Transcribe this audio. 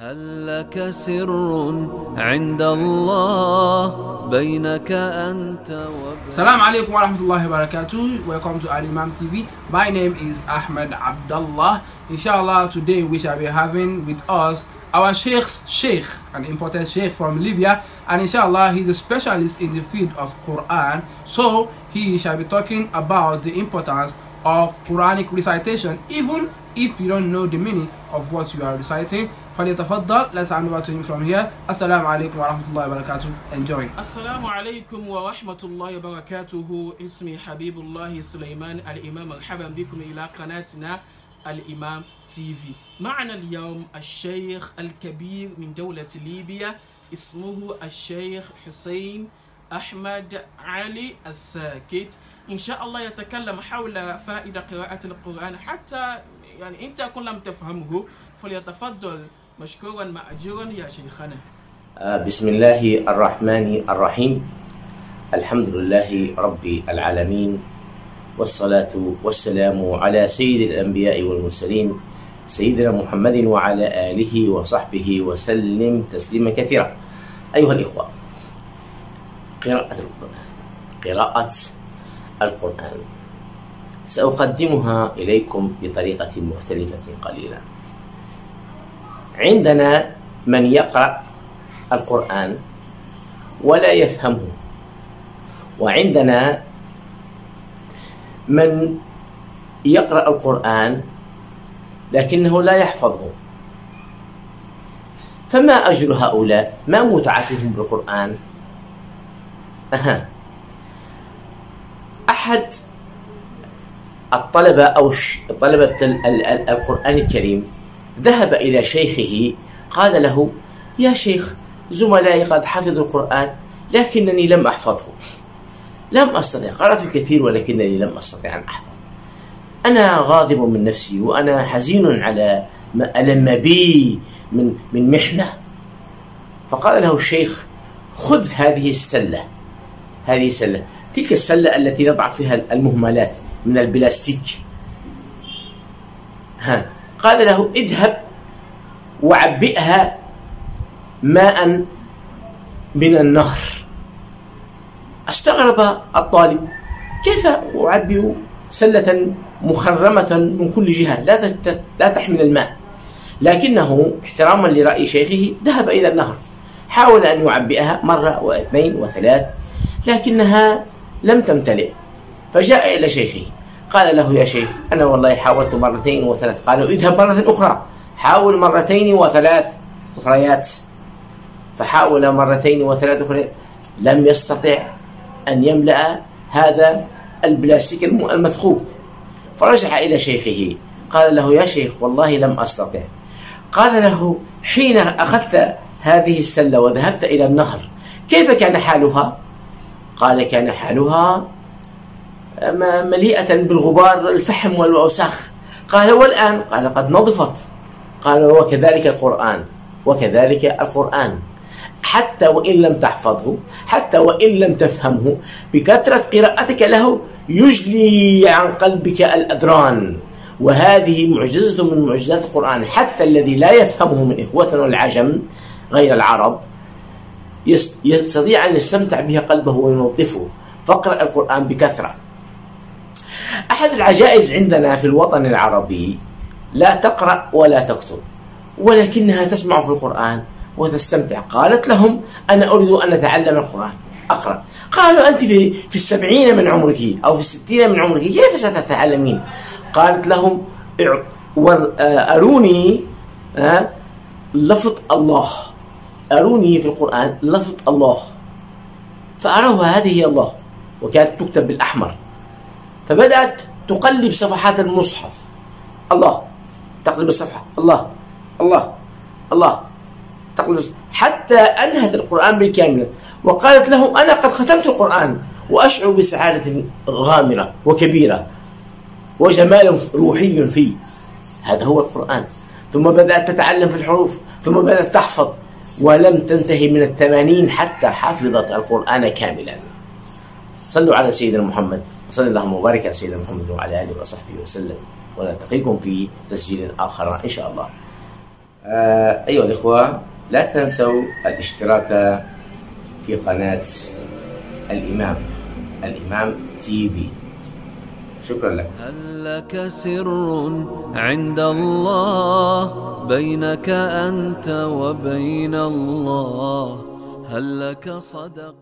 هل لك سر عند الله بينك أنت وبين Assalamu alaikum wa rahmatullahi wa barakatuh. Welcome to Al Imam TV. My name is Ahmed Abdullah. Inshallah, today we shall be having with us our Sheikh's Sheikh, an important Sheikh from Libya. And inshallah, he's a specialist in the field of Quran. So, he shall be talking about the importance of Quranic recitation, even if you don't know the meaning of what you are reciting. فليتفضل let's hand over to him from here السلام عليكم ورحمة الله وبركاته enjoy السلام عليكم ورحمة الله وبركاته اسمي حبيب الله سليمان الإمام مرحبا بكم إلى قناتنا الإمام تي في معنا اليوم الشيخ الكبير من دولة ليبيا اسمه الشيخ حسين أحمد علي الساكت. إن شاء الله يتكلم حول فائدة قراءة القرآن حتى يعني إن تكن لم تفهمه فليتفضل مشكورا مأجورا يا شيخنا. آه، بسم الله الرحمن الرحيم. الحمد لله رب العالمين والصلاة والسلام على سيد الأنبياء والمرسلين سيدنا محمد وعلى آله وصحبه وسلم تسليما كثيرا. أيها الإخوة قراءة القرآن. قراءة القرآن. سأقدمها إليكم بطريقة مختلفة قليلا. عندنا من يقرأ القرآن ولا يفهمه. وعندنا من يقرأ القرآن لكنه لا يحفظه. فما أجر هؤلاء؟ ما متعتهم بالقرآن؟ أحد الطلبة أو طلبة ال- ال- ال- القرآن الكريم ذهب إلى شيخه قال له يا شيخ زملائي قد حفظوا القرآن لكنني لم أحفظه. لم أستطع. قرأت الكثير ولكنني لم أستطع أن أحفظ أنا غاضب من نفسي وأنا حزين على ما ألم بي من من محنة. فقال له الشيخ خذ هذه السلة. هذه السلة تلك السلة التي نضع فيها المهملات من البلاستيك. ها. قال له اذهب وعبئها ماء من النهر. استغرب الطالب كيف أعبئ سلة مخرمة من كل جهة؟ لا لا تحمل الماء. لكنه احتراما لرأي شيخه ذهب إلى النهر. حاول أن يعبئها مرة واثنين وثلاث. لكنها لم تمتلئ. فجاء إلى شيخه. قال له يا شيخ أنا والله حاولت مرتين وثلاث. قالوا اذهب مرة أخرى. حاول مرتين وثلاث أخريات. فحاول مرتين وثلاث أخريات. لم يستطع أن يملأ هذا البلاستيك الم- المثقوب. فرجع إلى شيخه. قال له يا شيخ والله لم أستطع. قال له حين أخذت هذه السلة وذهبت إلى النهر كيف كان حالها؟ قال كان حالها م- مليئة بالغبار الفحم والأوساخ. قال والآن؟ قال قد نضفت قال وكذلك القرآن وكذلك القرآن. حتى وإن لم تحفظه حتى وإن لم تفهمه بكثرة قراءتك له يجلي عن قلبك الأدران. وهذه معجزة من معجزات القرآن. حتى الذي لا يفهمه من إخوتنا العجم غير العرب يستطيع أن يستمتع به قلبه وينظفه. فاقرأ القرآن بكثرة. أحد العجائز عندنا في الوطن العربي لا تقرأ ولا تكتب ولكنها تسمع في القرآن وتستمتع. قالت لهم أنا أريد أن أتعلم القرآن. أقرأ. قالوا أنت في, في السبعين من عمرك أو في الستين من عمرك كيف ستتعلمين؟ قالت لهم "اع- ور- آه، أروني آه، لفظ الله. أروني في القرآن لفظ الله. فأروها هذه هي الله وكانت تكتب بالأحمر. فبدأت تقلب صفحات المصحف. الله تقلب الصفحة. الله الله الله تقلب حتى أنهت القرآن بالكامل وقالت له أنا قد ختمت القرآن وأشعر بسعادة غامرة وكبيرة وجمال روحي فيه هذا هو القرآن. ثم بدأت تتعلم في الحروف ثم بدأت تحفظ. ولم تنتهي من الثمانين حتى حفظت القرآن كاملا. صلوا على سيدنا محمد. وصلى اللهم وبارك على سيدنا محمد وعلى آله وصحبه وسلم. ونلتقيكم في تسجيل آخر إن شاء الله. آه، أيها الإخوة لا تنسوا الاشتراك في قناة الإمام. الإمام تي في. شكرا لكم هل لك سر عند الله بينك أنت وبين الله؟ هل لك صدق